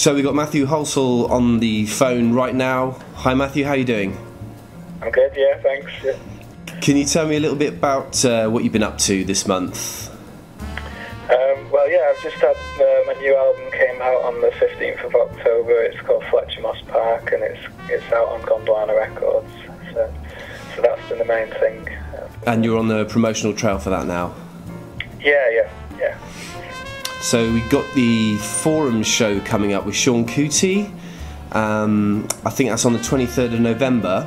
So we've got Matthew Halsall on the phone right now. Hi Matthew, how are you doing? I'm good, yeah, thanks. Yeah. Can you tell me a little bit about uh, what you've been up to this month? Um, well, yeah, I've just had uh, my new album came out on the 15th of October. It's called Fletcher Moss Park, and it's it's out on Gondwana Records. So, so that's been the main thing. And you're on the promotional trail for that now. Yeah, yeah. So we got the Forum show coming up with Seun Kuti. Um, I think that's on the 23rd of November.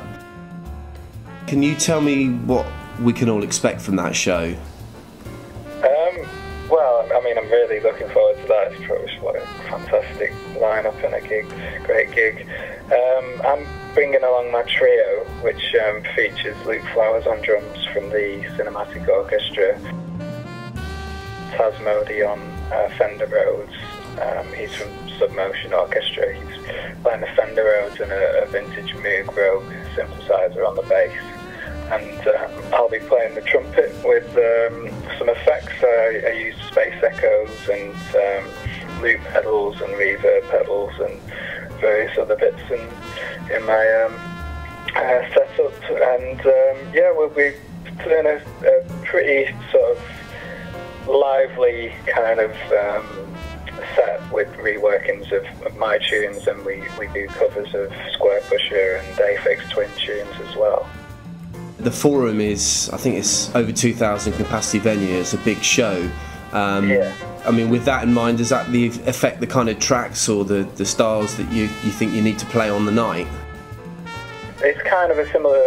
Can you tell me what we can all expect from that show? Um, well, I mean, I'm really looking forward to that. It's probably what a fantastic lineup and a gig, great gig. Um, I'm bringing along my trio, which um, features Luke Flowers on drums from the Cinematic Orchestra, Taz Modi on uh, Fender Rhodes. Um, he's from Submotion Orchestra. He's playing a Fender Rhodes and a, a vintage Moog Rogue synthesizer on the bass. And uh, I'll be playing the trumpet with um, some effects. I, I use space echoes and um, loop pedals and reverb pedals and various other bits in, in my um, uh, setup. And um, yeah, we'll be doing a, a pretty sort of lively kind of um, set with reworkings of, of, my tunes, and we, we do covers of Squarepusher and Aphex Twin tunes as well. The Forum is, I think it's over 2,000 capacity venue. It's a big show. Um, yeah. I mean, with that in mind, does that the, affect the kind of tracks or the, the styles that you, you think you need to play on the night? Kind of a similar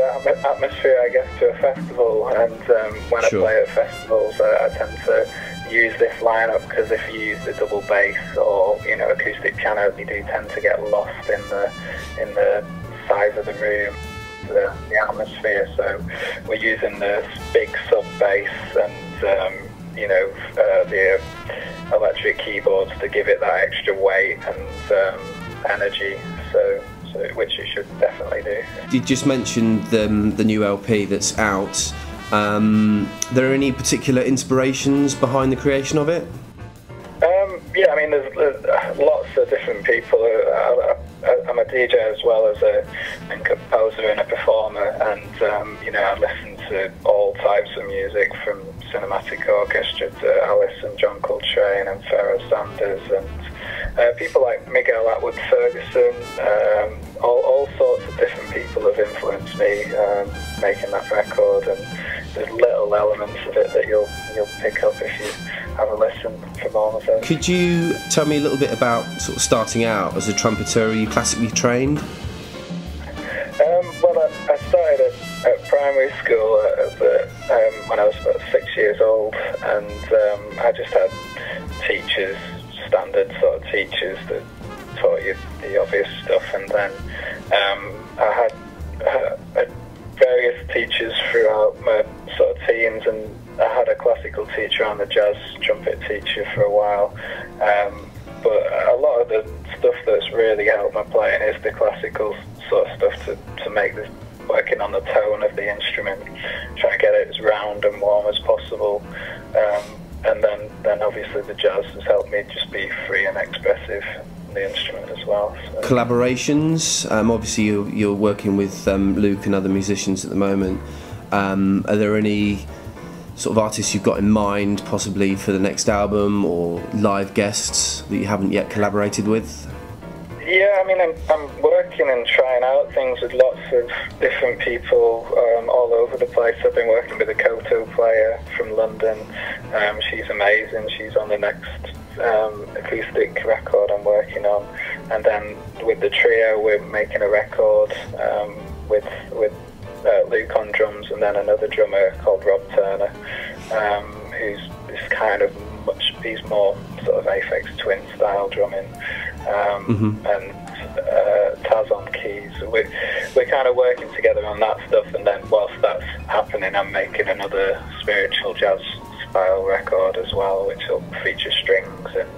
atmosphere, I guess, to a festival. And um, when Sure. I play at festivals, I, I tend to use this lineup because if you use the double bass or you know acoustic piano, you do tend to get lost in the in the size of the room, the, the atmosphere. So we're using the big sub bass and um, you know uh, the electric keyboards to give it that extra weight and um, energy. So. So, which it should definitely. You just mentioned the, the new LP that's out. Um, there any particular inspirations behind the creation of it? Um, yeah, I mean, there's, there's lots of different people. I, I, I'm a DJ as well as a, a composer and a performer, and um, you know, I listen to all types of music from cinematic orchestra to Alice and John Coltrane and Pharoah Sanders and uh, people like Miguel Atwood Ferguson. Um, all, all sorts of different people have influenced me um, making that record, and there's little elements of it that you'll you'll pick up if you have a listen from all of them. Could you tell me a little bit about sort of starting out as a trumpeter? Are you classically trained? Um, well, I, I started at, at primary school uh, but, um, when I was about six years old, and um, I just had teachers, standard sort of teachers that taught you the obvious stuff, and then um, I had uh, various teachers throughout my sort of teens, and I had a classical teacher and a jazz trumpet teacher for a while. Um, but a lot of the stuff that's really helped my playing is the classical sort of stuff to, to make this working on the tone of the instrument, trying to get it as round and warm as possible. Um, and then, then obviously the jazz has helped me just be free and expressive on the instrument as well. So. Collaborations. Um, obviously, you're, you're working with um, Luke and other musicians at the moment. Um, are there any sort of artists you've got in mind, possibly for the next album, or live guests that you haven't yet collaborated with? Yeah, I mean, I'm, I'm working and trying out things with lots of different people um, all over the place. I've been working with a koto player from London. Um, she's amazing. She's on the next um, acoustic record I'm working on. And then with the trio, we're making a record um, with with uh, Luke on drums and then another drummer called Rob Turner, um, who's is kind of much, he's more sort of Aphex Twin style drumming. Um, and uh, Taz on keys. We're, we're kind of working together on that stuff, and then whilst that's happening, I'm making another spiritual jazz style record as well, which will feature strings and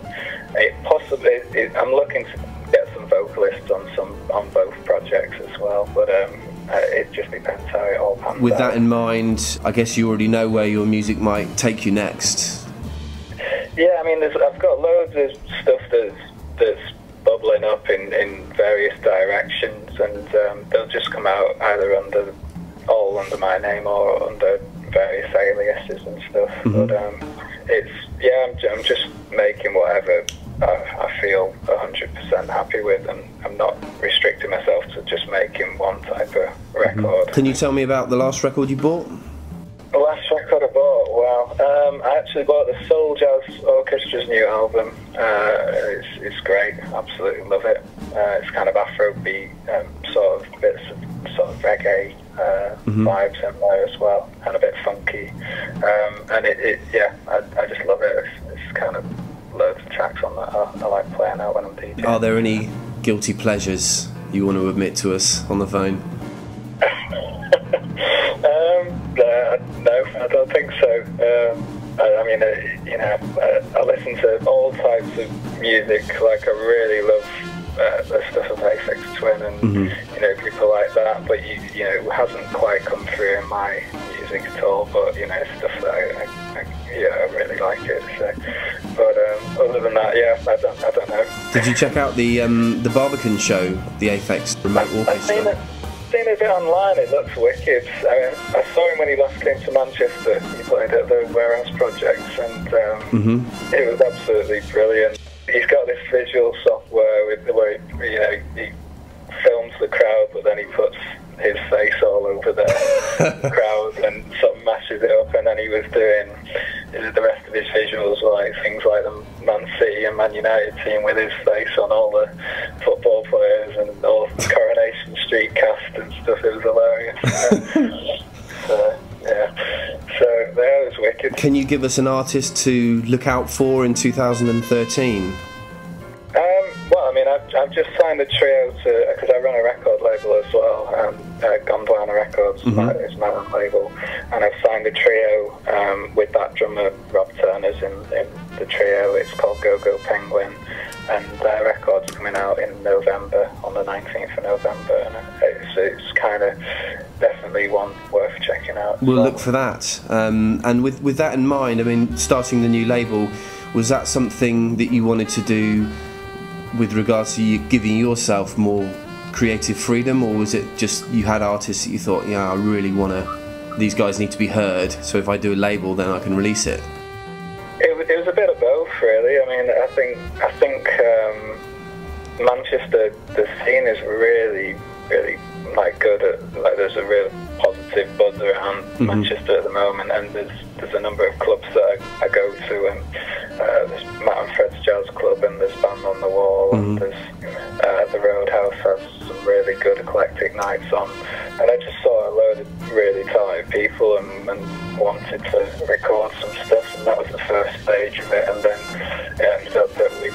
it possibly. It, I'm looking to get some vocalists on some on both projects as well, but um, uh, it just depends how it all pans With out. that in mind, I guess you already know where your music might take you next. Yeah, I mean, there's, I've got loads of stuff that's that's bubbling up in, in various directions, and um, they'll just come out either under all under my name or under various aliases and stuff. Mhm. But um, it's yeah, I'm, I'm just making whatever I, I feel 100% happy with, and I'm not restricting myself to just making one type of record. Can you tell me about the last record you bought? The last record I bought, um, I actually bought the Soul Jazz Orchestra's new album. Uh, it's, it's great, absolutely love it. Uh, it's kind of Afrobeat, um, sort of bits of sort of reggae uh, vibes in there as well, and a bit funky. Um, and it, it yeah, I, I just love it. It's, it's kind of loads of tracks on that I, I like playing out when I'm DJing. Are there any guilty pleasures you want to admit to us on the phone? Um, no, I don't think so. Um, I, I mean, uh, you know, uh, I listen to all types of music. Like, I really love uh, the stuff of Aphex Twin and Mhm. you know people like that. But you, you know, it hasn't quite come through in my music at all. But you know, stuff that I, I, I yeah, I really like it. So, but um, other than that, yeah, I don't, I don't know. Did you check out the um, the Barbican show, the Aphex remote I've seen it, orchestra? Seen it a bit online. It looks wicked. I, I saw him when he last came to Manchester. He played at the Warehouse Projects, and um, hmm it was absolutely brilliant. He's got this visual software with the way you know he films the crowd, but then he puts his face all over the crowd and sort of mashes it up. And then he was doing the rest of his visuals like things like the Man City and Man United team with his Can you give us an artist to look out for in 2013? Um, well, I mean, I've, I've just signed a trio to because I run a record label as well. Um, uh, Gondwana Records Mhm. my- is my own label, and I've signed a trio um, with that drummer Rob Turner's in, in the trio. It's called Go Go Penguin, and their record's coming out in November on the 19th of November, and it's, it's kind of definitely one worth out. We'll So- look for that. Um, and with, with that in mind, I mean, starting the new label, was that something that you wanted to do with regards to you giving yourself more creative freedom, or was it just you had artists that you thought, yeah, I really want to, these guys need to be heard, so if I do a label, then I can release it? It, it was a bit of both, really. I mean, I think I think um, Manchester, the scene is really, really like good. At, like, there's a real positive buzz around Mhm. Manchester at the moment, and there's there's a number of clubs that I, I go to, and uh, there's Matt and Fred's Jazz Club, and there's Band on the Wall, and Mhm. there's uh, the Roadhouse has some really good eclectic nights on, and I just saw a load of really talented people and, and wanted to record some stuff, and that was the first stage of it, and then it ended up that we,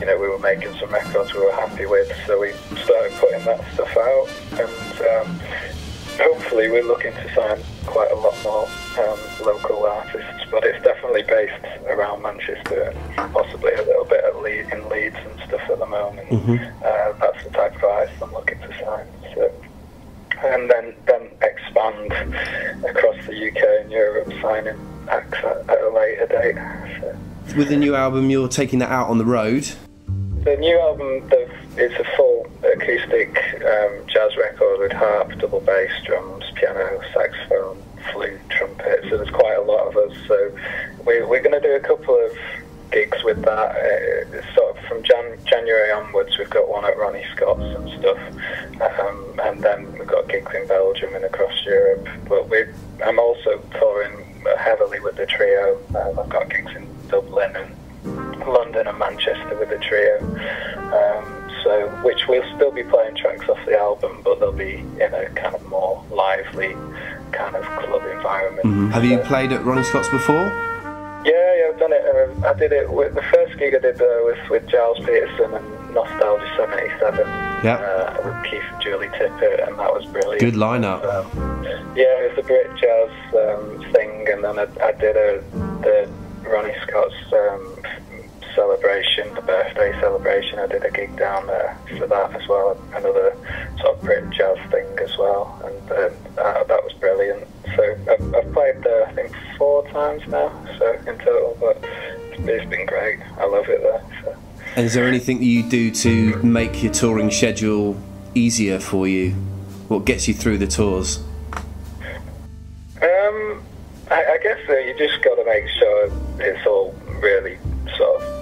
you know, we were making some records we were happy with, so we started putting that hopefully we're looking to sign quite a lot more um, local artists, but it's definitely based around Manchester and possibly a little bit at Le- in Leeds and stuff at the moment. Mhm. Uh, that's the type of artist I'm looking to sign. So, and then then expand across the UK and Europe, signing acts at, at a later date. So. With the new album, you're taking that out on the road. The new album, it's a full acoustic um, jazz record with harp, double bass, drums, piano, saxophone, flute, trumpet. So there's quite a lot of us. So we're, we're going to do a couple of gigs with that. Uh, sort of from Jan- January onwards, we've got one at Ronnie Scott's and stuff, um, and then we've got gigs in Belgium and across Europe. But we, I'm also touring heavily with the trio. Um, I've got gigs in Dublin and London and Manchester with the trio. Um, so, which we'll still be playing tracks off the album, but they'll be in a kind of more lively kind of club environment. Have you played at Ronnie Scott's before? yeah, yeah, I've done it. Uh, I did it with the first gig I did uh, was with Gilles Peterson and Nostalgia 77 Yeah. uh, with Keith and Julie Tippett, and that was brilliant. Good lineup. Um, yeah, it was the Brit Jazz um, thing, and then I, I did a, the Ronnie Scott's um, celebration, the birthday celebration. I did a gig down there for that as well, another sort of Brit Jazz thing as well, and uh, that, that was brilliant. So I've, I've played there, I think, four times now, so in total, but it's been great. I love it there. So. And is there anything that you do to make your touring schedule easier for you? What gets you through the tours? Um, I, I guess uh, you just got to make sure it's all really sort of.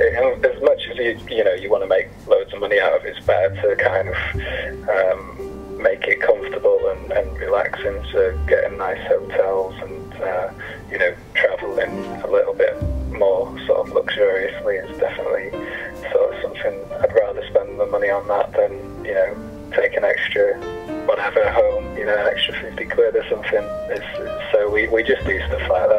As much as you you know you want to make loads of money out of it, it's better to kind of um, make it comfortable and, and relaxing. So getting nice hotels and uh, you know traveling a little bit more sort of luxuriously is definitely sort of something I'd rather spend the money on that than you know take an extra whatever home, you know, an extra 50 quid or something. It's, so we, we just do stuff like that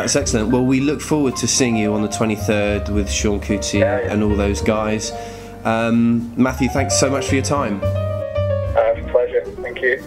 That's excellent. Well, we look forward to seeing you on the 23rd with Seun Kuti Yeah, yeah. and all those guys. Um, Matthew, thanks so much for your time. Uh, pleasure. Thank you.